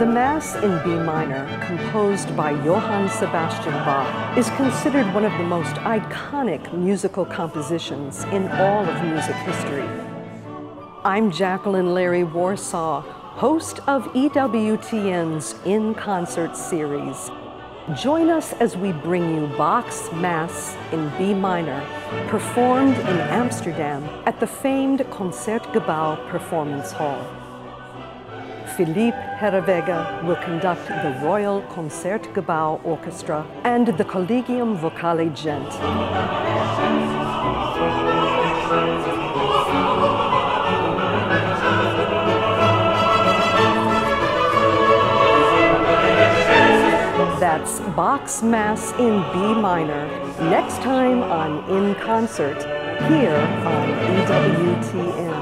The Mass in B minor, composed by Johann Sebastian Bach, is considered one of the most iconic musical compositions in all of music history. I'm Jacqueline Larry Warsaw, host of EWTN's In Concert series. Join us as we bring you Bach's Mass in B minor, performed in Amsterdam at the famed Concertgebouw Performance Hall. Philippe Herreweghe will conduct the Royal Concertgebouw Orchestra and the Collegium Vocale Gent. That's Bach's Mass in B minor, next time on In Concert, here on EWTN.